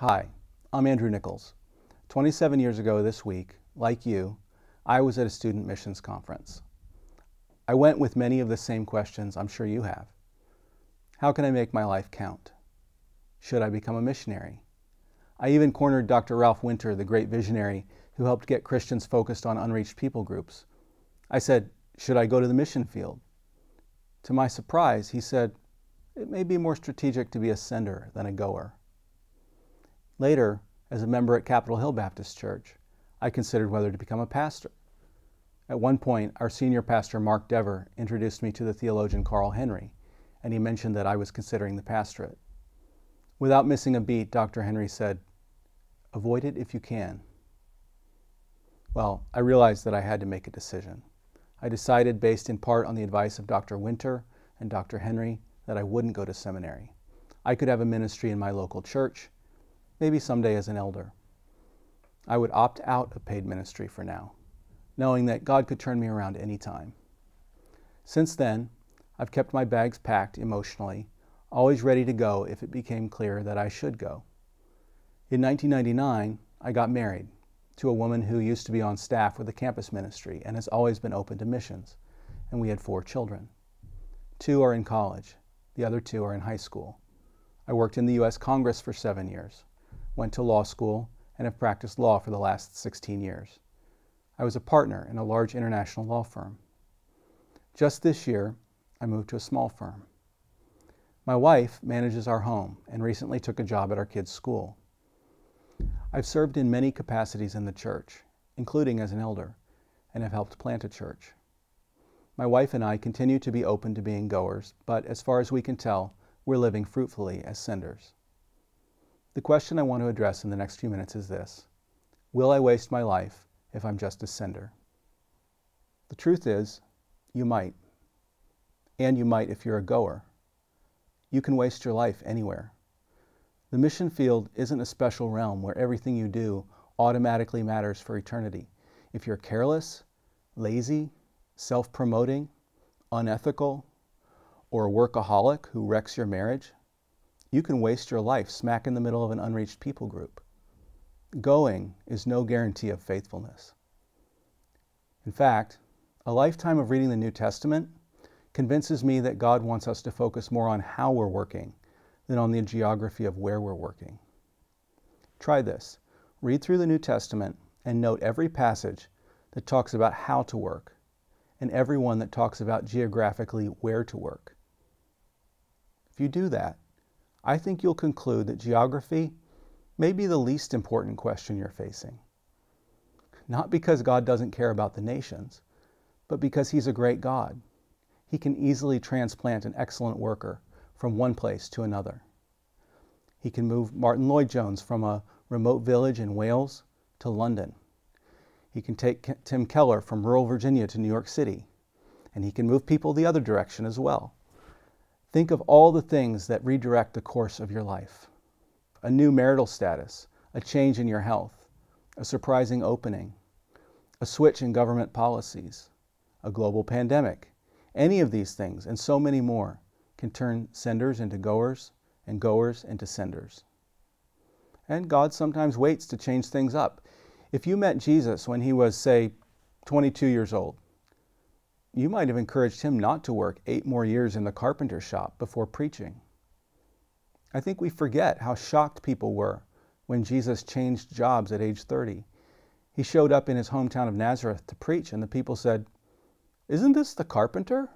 Hi, I'm Andrew Nichols. 27 years ago this week, like you, I was at a student missions conference. I went with many of the same questions I'm sure you have. How can I make my life count? Should I become a missionary? I even cornered Dr. Ralph Winter, the great visionary who helped get Christians focused on unreached people groups. I said, Should I go to the mission field? To my surprise, he said, It may be more strategic to be a sender than a goer. Later, as a member at Capitol Hill Baptist Church, I considered whether to become a pastor. At one point, our senior pastor, Mark Dever, introduced me to the theologian Carl Henry, and he mentioned that I was considering the pastorate. Without missing a beat, Dr. Henry said, Avoid it if you can. Well, I realized that I had to make a decision. I decided, based in part on the advice of Dr. Winter and Dr. Henry, that I wouldn't go to seminary. I could have a ministry in my local church maybe someday as an elder. I would opt out of paid ministry for now, knowing that God could turn me around any time. Since then, I've kept my bags packed emotionally, always ready to go if it became clear that I should go. In 1999, I got married to a woman who used to be on staff with the campus ministry and has always been open to missions, and we had four children. Two are in college, the other two are in high school. I worked in the U.S. Congress for seven years went to law school, and have practiced law for the last 16 years. I was a partner in a large international law firm. Just this year, I moved to a small firm. My wife manages our home and recently took a job at our kids' school. I've served in many capacities in the church, including as an elder, and have helped plant a church. My wife and I continue to be open to being goers, but as far as we can tell, we're living fruitfully as senders. The question I want to address in the next few minutes is this Will I waste my life if I'm just a sender? The truth is, you might. And you might if you're a goer. You can waste your life anywhere. The mission field isn't a special realm where everything you do automatically matters for eternity. If you're careless, lazy, self promoting, unethical, or a workaholic who wrecks your marriage, you can waste your life smack in the middle of an unreached people group. Going is no guarantee of faithfulness. In fact, a lifetime of reading the New Testament convinces me that God wants us to focus more on how we're working than on the geography of where we're working. Try this. Read through the New Testament and note every passage that talks about how to work and every one that talks about geographically where to work. If you do that, I think you'll conclude that geography may be the least important question you're facing. Not because God doesn't care about the nations, but because He's a great God. He can easily transplant an excellent worker from one place to another. He can move Martyn Lloyd-Jones from a remote village in Wales to London. He can take Tim Keller from rural Virginia to New York City. And he can move people the other direction as well. Think of all the things that redirect the course of your life a new marital status, a change in your health, a surprising opening, a switch in government policies, a global pandemic. Any of these things, and so many more, can turn senders into goers and goers into senders. And God sometimes waits to change things up. If you met Jesus when he was, say, 22 years old, you might have encouraged him not to work eight more years in the carpenter shop before preaching. I think we forget how shocked people were when Jesus changed jobs at age 30. He showed up in his hometown of Nazareth to preach, and the people said, Isn't this the carpenter?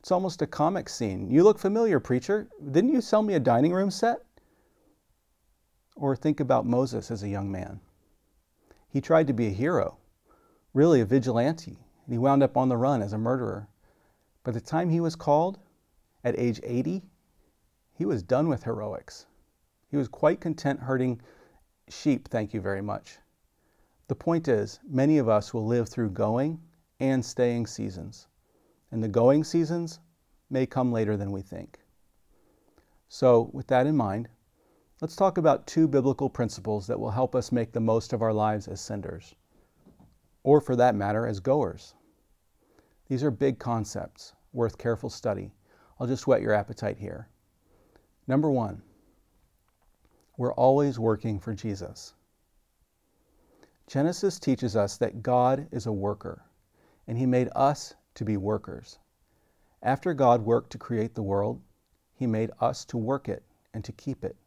It's almost a comic scene. You look familiar, preacher. Didn't you sell me a dining room set? Or think about Moses as a young man. He tried to be a hero, really a vigilante, and he wound up on the run as a murderer. By the time he was called, at age 80, he was done with heroics. He was quite content herding sheep, thank you very much. The point is, many of us will live through going and staying seasons, and the going seasons may come later than we think. So, with that in mind, let's talk about two biblical principles that will help us make the most of our lives as senders or for that matter, as goers. These are big concepts worth careful study. I'll just whet your appetite here. Number one, We're always working for Jesus. Genesis teaches us that God is a worker, and He made us to be workers. After God worked to create the world, He made us to work it and to keep it.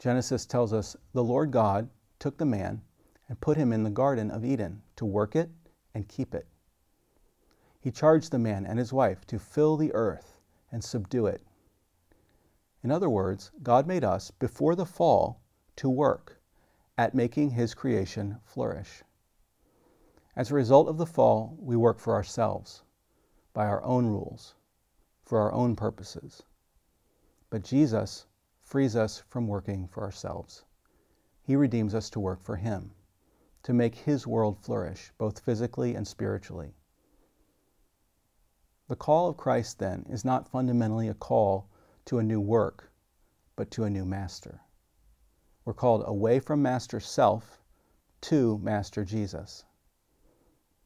Genesis tells us the Lord God took the man and put him in the Garden of Eden to work it and keep it. He charged the man and his wife to fill the earth and subdue it. In other words, God made us before the fall to work at making his creation flourish. As a result of the fall, we work for ourselves, by our own rules, for our own purposes. But Jesus frees us from working for ourselves. He redeems us to work for Him, to make His world flourish, both physically and spiritually. The call of Christ, then, is not fundamentally a call to a new work, but to a new master. We're called away from Master Self to Master Jesus.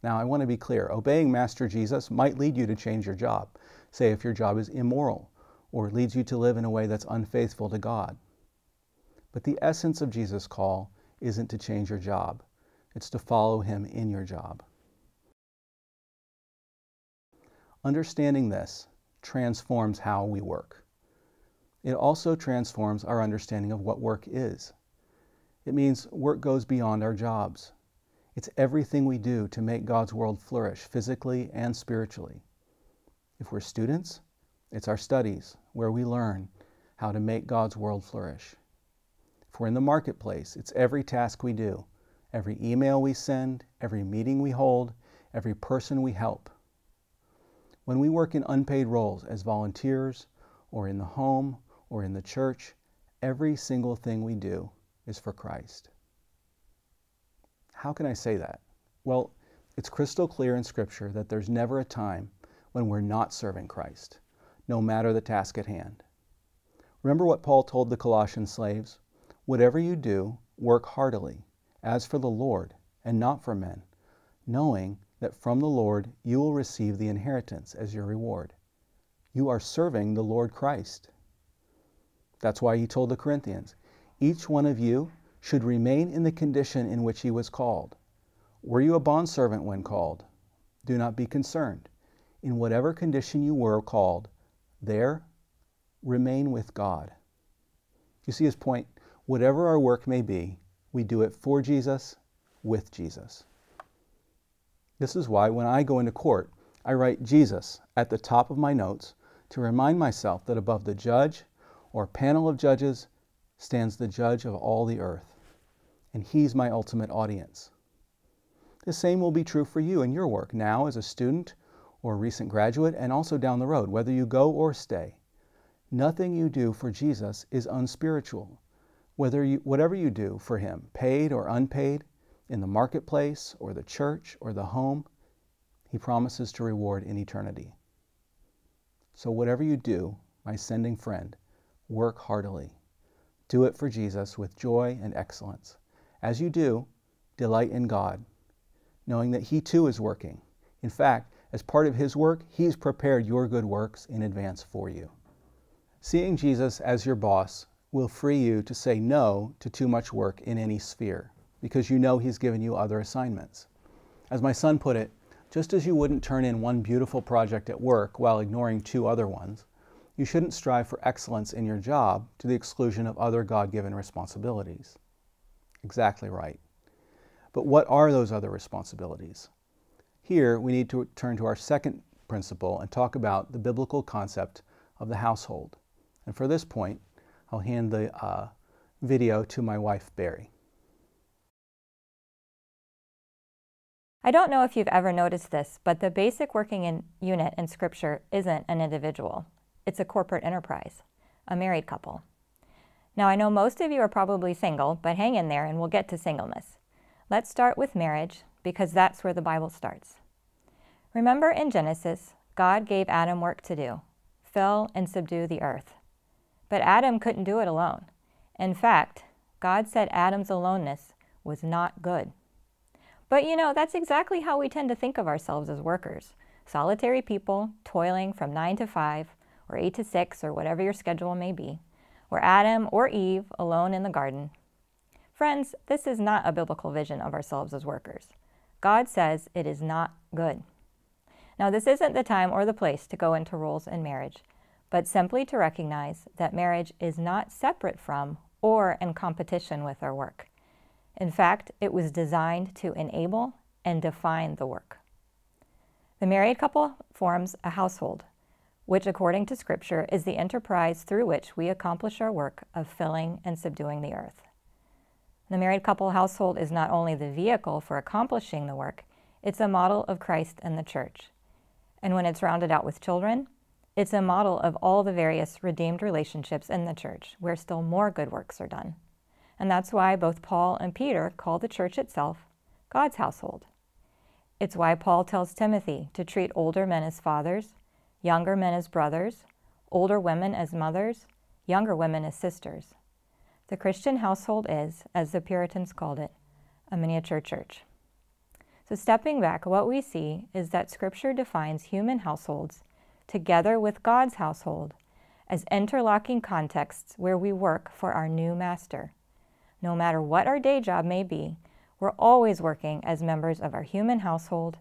Now, I want to be clear obeying Master Jesus might lead you to change your job. Say, if your job is immoral or leads you to live in a way that's unfaithful to God. But the essence of Jesus' call isn't to change your job, it's to follow Him in your job. Understanding this transforms how we work. It also transforms our understanding of what work is. It means work goes beyond our jobs. It's everything we do to make God's world flourish physically and spiritually. If we're students, it's our studies where we learn how to make God's world flourish. If we're in the marketplace, it's every task we do, every email we send, every meeting we hold, every person we help. When we work in unpaid roles as volunteers, or in the home, or in the church, every single thing we do is for Christ. How can I say that? Well, it's crystal clear in Scripture that there's never a time when we're not serving Christ, no matter the task at hand. Remember what Paul told the Colossian slaves? Whatever you do, work heartily, as for the Lord, and not for men, knowing that from the Lord you will receive the inheritance as your reward. You are serving the Lord Christ. That's why he told the Corinthians, each one of you should remain in the condition in which he was called. Were you a bondservant when called? Do not be concerned. In whatever condition you were called, there remain with God. You see his point? Whatever our work may be, we do it for Jesus, with Jesus. This is why when I go into court, I write Jesus at the top of my notes to remind myself that above the judge or panel of judges stands the judge of all the earth, and he's my ultimate audience. The same will be true for you in your work now as a student or a recent graduate, and also down the road, whether you go or stay. Nothing you do for Jesus is unspiritual. Whether you, whatever you do for Him, paid or unpaid, in the marketplace or the church or the home, He promises to reward in eternity. So, whatever you do, my sending friend, work heartily. Do it for Jesus with joy and excellence. As you do, delight in God, knowing that He too is working. In fact, as part of His work, He's prepared your good works in advance for you. Seeing Jesus as your boss will free you to say no to too much work in any sphere because you know He's given you other assignments. As my son put it, just as you wouldn't turn in one beautiful project at work while ignoring two other ones, you shouldn't strive for excellence in your job to the exclusion of other God given responsibilities. Exactly right. But what are those other responsibilities? Here, we need to turn to our second principle and talk about the biblical concept of the household. And for this point, I'll hand the uh, video to my wife, Barry. I don't know if you've ever noticed this, but the basic working in unit in Scripture isn't an individual. It's a corporate enterprise, a married couple. Now, I know most of you are probably single, but hang in there and we'll get to singleness. Let's start with marriage because that's where the Bible starts. Remember in Genesis, God gave Adam work to do fill and subdue the earth. But Adam couldn't do it alone. In fact, God said Adam's aloneness was not good. But you know, that's exactly how we tend to think of ourselves as workers solitary people toiling from 9 to 5 or 8 to 6 or whatever your schedule may be, were Adam or Eve alone in the garden. Friends, this is not a biblical vision of ourselves as workers. God says it is not good. Now, this isn't the time or the place to go into roles in marriage, but simply to recognize that marriage is not separate from or in competition with our work. In fact, it was designed to enable and define the work. The married couple forms a household, which, according to Scripture, is the enterprise through which we accomplish our work of filling and subduing the earth. The married couple household is not only the vehicle for accomplishing the work, it's a model of Christ and the church. And when it's rounded out with children, it's a model of all the various redeemed relationships in the church where still more good works are done. And that's why both Paul and Peter call the church itself God's household. It's why Paul tells Timothy to treat older men as fathers, younger men as brothers, older women as mothers, younger women as sisters. The Christian household is, as the Puritans called it, a miniature church. So, stepping back, what we see is that Scripture defines human households together with God's household as interlocking contexts where we work for our new master. No matter what our day job may be, we're always working as members of our human household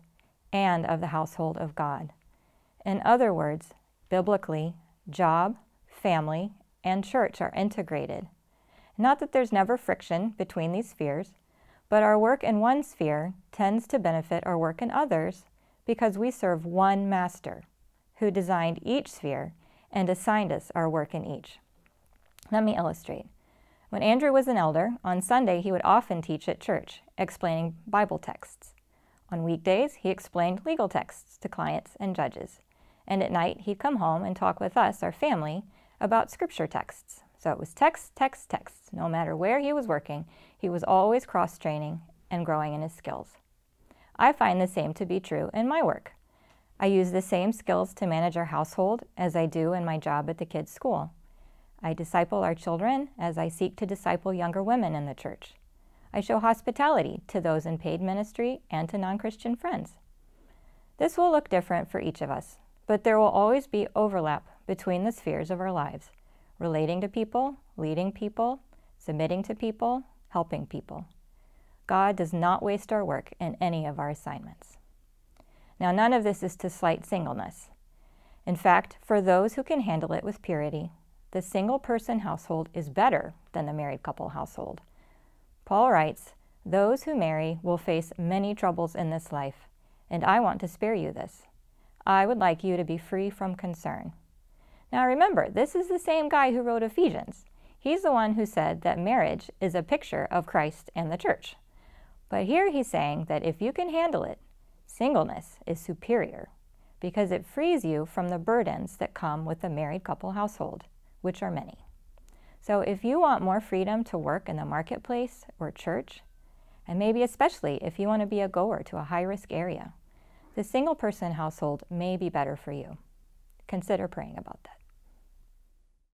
and of the household of God. In other words, biblically, job, family, and church are integrated. Not that there's never friction between these spheres, but our work in one sphere tends to benefit our work in others because we serve one master who designed each sphere and assigned us our work in each. Let me illustrate. When Andrew was an elder, on Sunday he would often teach at church, explaining Bible texts. On weekdays, he explained legal texts to clients and judges. And at night, he'd come home and talk with us, our family, about scripture texts. So it was text, text, text. No matter where he was working, he was always cross training and growing in his skills. I find the same to be true in my work. I use the same skills to manage our household as I do in my job at the kids' school. I disciple our children as I seek to disciple younger women in the church. I show hospitality to those in paid ministry and to non Christian friends. This will look different for each of us, but there will always be overlap between the spheres of our lives relating to people, leading people, submitting to people, helping people. God does not waste our work in any of our assignments. Now, none of this is to slight singleness. In fact, for those who can handle it with purity, the single person household is better than the married couple household. Paul writes, Those who marry will face many troubles in this life, and I want to spare you this. I would like you to be free from concern. Now remember, this is the same guy who wrote Ephesians. He's the one who said that marriage is a picture of Christ and the church. But here he's saying that if you can handle it, singleness is superior because it frees you from the burdens that come with the married couple household, which are many. So if you want more freedom to work in the marketplace or church, and maybe especially if you want to be a goer to a high risk area, the single person household may be better for you. Consider praying about that.